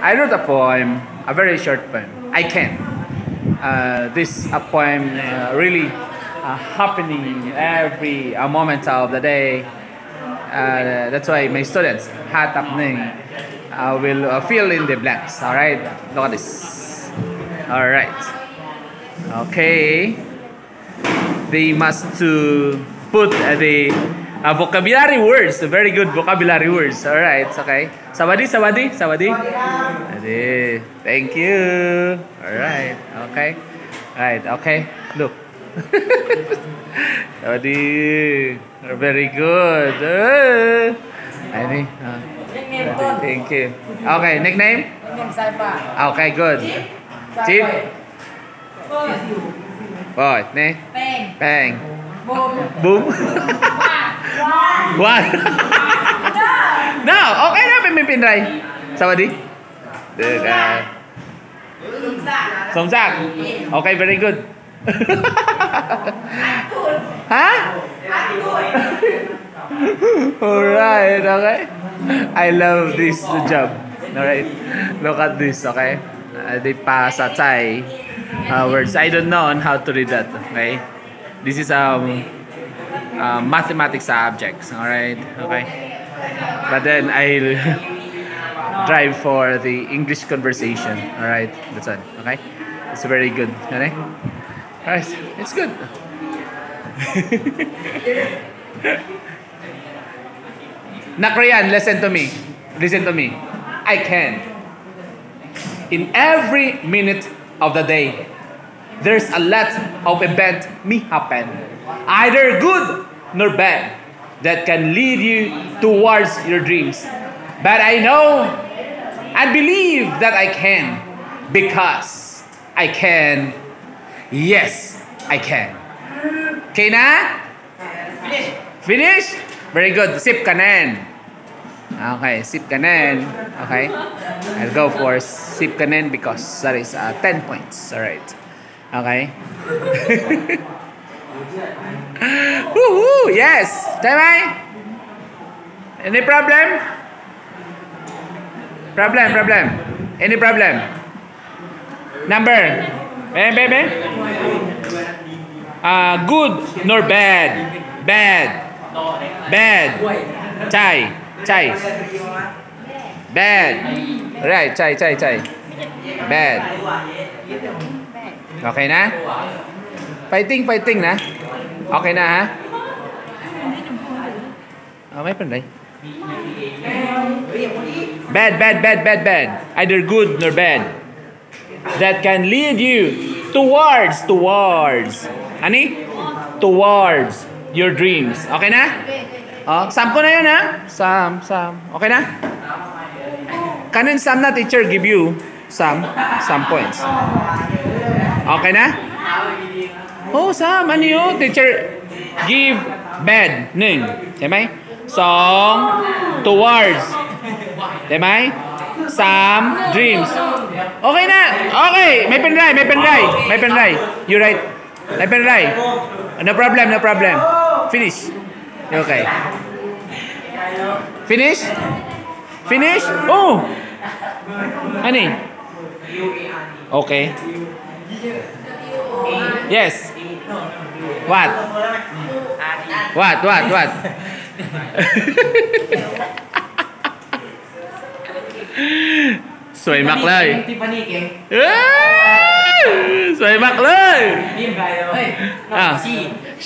I wrote a poem, a very short poem. I can. Uh, this a poem uh, really uh, happening every a moment of the day. Uh, that's why my students, hat happening, uh, will uh, fill in the blanks. All right, look at this. All right. Okay. They must to put uh, the uh, vocabulary words, very good vocabulary words. All right, okay. Sawadi, sawadi, sawadi. Adi. Thank you. All right, okay. All right, okay. Look. sawadi. Very good. Uh, Ani, uh, Nickname Ton. thank you. Okay, nickname? Nickname Saifa. Okay, good. Chip? Boy, ne? Peng. Bang. Boom. Boom. One. One. no, okay na pimimpin ray. Sawadi. Sumsa. Somsak. Okay, very good. Atul. Alright, okay. I love this job. Alright. Look at this, okay? Uh, they pass a Thai uh, words. I don't know on how to read that, okay? This is um uh, mathematics subjects, alright? Okay. But then I drive for the English conversation, alright? That's it. okay? It's very good, okay? Alright, it's good. Na Korean, listen to me. Listen to me. I can. In every minute of the day, there's a lot of event me happen. Either good nor bad that can lead you towards your dreams. But I know and believe that I can because I can. Yes, I can. Okay na? Finish. Finish? Very good. Sip kanan. Okay, sip kanan. Okay. I'll go for sip kanan because that is uh, 10 points. Alright. Okay. Woohoo! Yes! Tama? Any problem? Problem, problem. Any problem? Number. Eh, baby? Uh, good nor bad? Bad. Bad. Chai. Chai. Bad. Right, chai, chai, chai. Bad. Okay na? Fighting, fighting na? Okay na ha? Oh, may panday. Bad, bad, bad, bad, bad. Either good nor bad. That can lead you towards, towards. Ani? Towards your dreams. Okay na? Oh, Sam ko na yun ha? Sam, Sam. Okay na? Kanin Sam na teacher give you some, some points. Okay na? Oh, Sam, ano yun? Teacher give bad. Ning. Diba? Song towards. ได้ไหมสาม dreams โอเคนะ โอเค ไม่เป็นไร ไม่เป็นไร ไม่เป็นไร you right ไม่เป็นไร no problem no problem finish โอเค finish finish โอ้อันนี้โอเค yes what what what what สวยมากเลยทิฟฟานี่เก่งสวยมากเลยนี่ไปเลยอ่ะ eh, ah. she.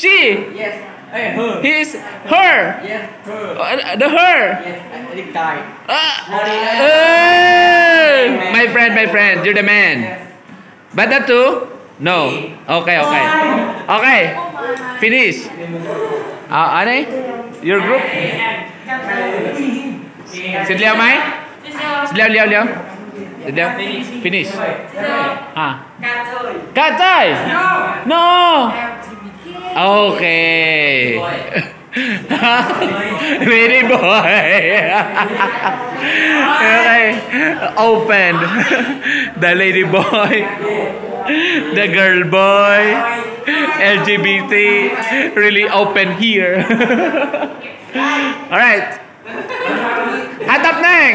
She. Yes. Her. His her. Yes her. Oh, the her. Yes the guy. Ah. เออ my friend my friend. You're the man. But that too? No. Okay okay. Okay. Finish. Ah, uh, ano your group? เสร็จแล้วไหม Leo, Leo? Si Leo? Finish. Ah. Katay! No! Okay. Lady boy. okay. Opened. The lady boy. The girl boy. LGBT. Really open here. Alright. Hatap neng.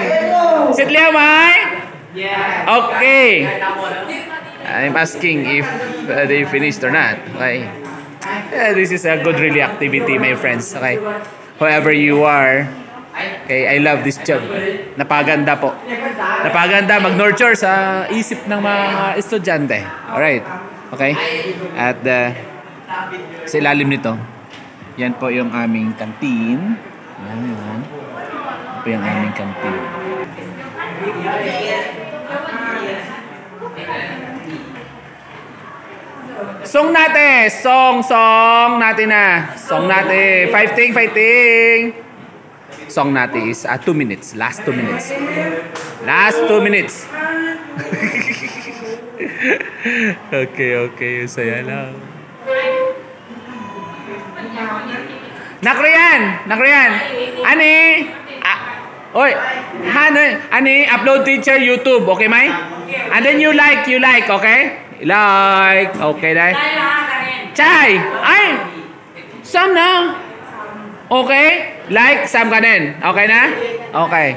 Sit liao mai. Okay. I'm asking if uh, they finished or not. Okay. Yeah, this is a good really activity, my friends. Okay. Whoever you are, okay, I love this job. Napaganda po. Napaganda mag-nurture sa isip ng mga estudyante. Alright. Okay? At uh, sa ilalim nito, yan po yung aming yan. Yan po yung aming kantin. Song natin! Song, song natin na. Song natin. Fighting, fighting! Song natin is 2 minutes. Last 2 minutes. Last 2 minutes. okay, okay. Saya lang. Nakriyan! Nakriyan! Ani! Oy! Ano? Ani? Upload teacher YouTube. Okay, May? And then you like, you like, okay? Like. Okay, dai. Chay! Ay! Sam na! Okay? Like, Sam ka din. Okay na? Okay.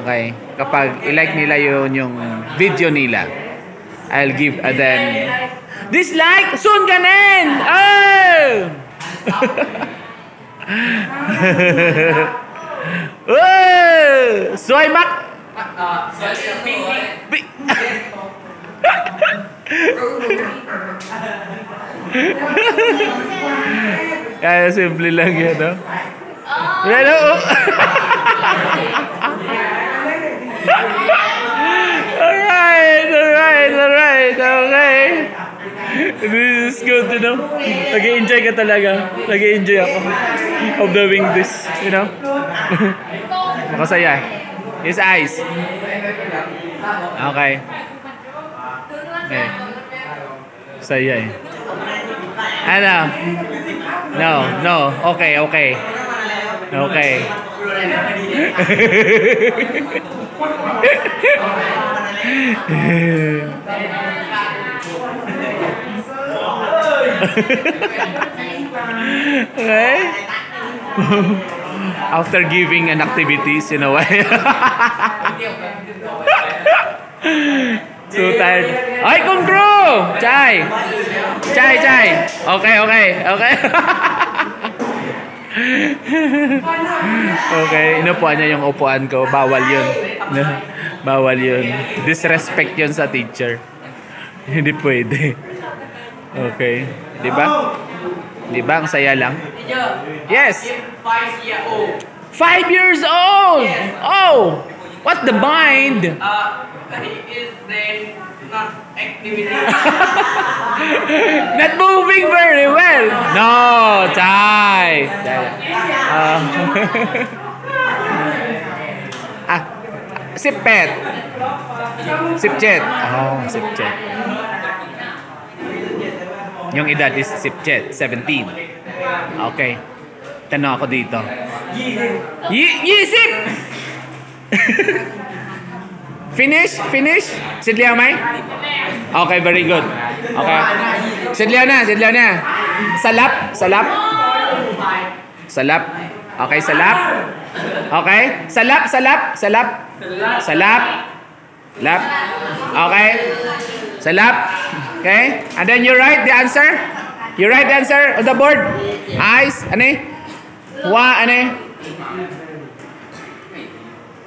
Okay. Kapag i-like nila yun yung video nila, I'll give uh, them dislike. Soon ka din! Oh! oh! Soy mak... Bi- Kaya simple lang yan, no? Yan, oh! alright, alright, alright, okay. This is good, you know? Nag-enjoy ka talaga. Nag-enjoy ako of doing this, you know? có say rồi It's ice. Ok. Okay. Say vậy I know No, no, ok, ok. Ok. Đấy. After giving an activities in a way. so tired. Ay, kung crew! Chay! Chay, chay! Okay, okay, okay. okay, inupuan niya yung upuan ko. Bawal yun. Bawal yun. Disrespect yun sa teacher. Hindi pwede. Okay. Di ba? Di ba? Ang saya lang. Yes! Five year old. Five years old! Oh! What the mind? Uh, he is then not activity. Not moving very well. No, Chay. Um, ah, sipet. Sipchet. Oh, sipchet. Yung edad is sipchet, 17. Okay. Tanong ako dito. Yisip! finish? Finish? Sidliya may? Okay, very good. Okay. Sidliya na, sidliya na. Salap, salap. Salap. Okay, salap. Okay. Salap, salap, salap. Salap. Lap. Okay. Salap. Okay. And then you write the answer. You write the answer on the board. Eyes. Ano eh? Ano eh?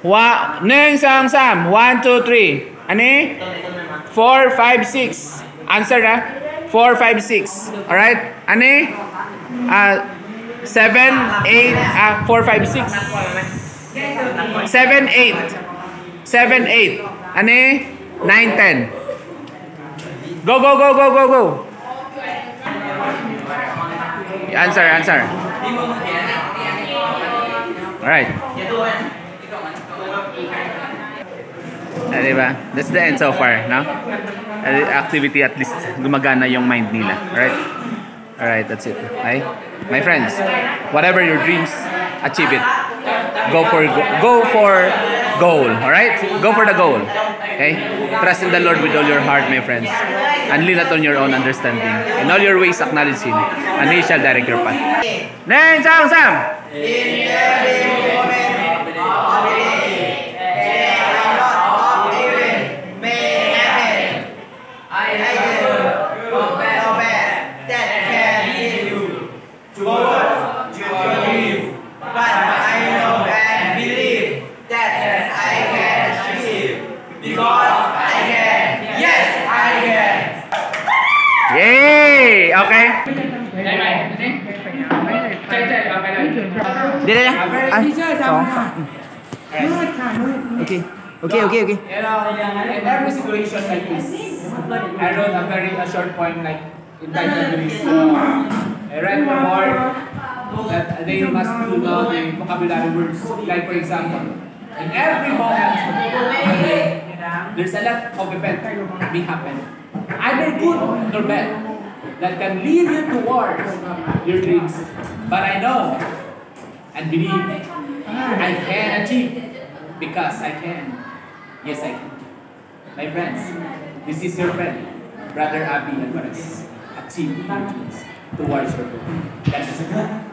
Wa, neng sang sam. One, two, three. Ano eh? Four, five, six. Answer na. Four, five, six. Alright? Ano eh? Ah, seven, eight, ah, four, five, six. Seven, eight. Seven, eight. Ano eh? Nine, ten. Go, go, go, go, go, go. Answer, answer. Alright. Ah, diba? That's the end so far, no? Uh, activity at least gumagana yung mind nila. Alright? Alright, that's it. Okay? My friends, whatever your dreams, achieve it. Go for go for goal. Alright? Go for the goal. Okay? Trust in the Lord with all your heart, my friends. And lean not on your own understanding. In all your ways, acknowledge Him. And He shall direct your path. Nen, Sam, Sam! Okay. Okay. Okay. Okay. in every situation like this, I very short point like in this. Uh, uh-huh. uh-huh. I read the board uh-huh. that they must do know the vocabulary words. Like for example, in every moment, okay, there's a lot of event may happen. Either good or bad that can lead you towards your dreams. But I know and believe ah. I can achieve because I can. Yes, I can. My friends, this is your friend, Brother Abby Alvarez. Achieve your dreams towards your goal. That is.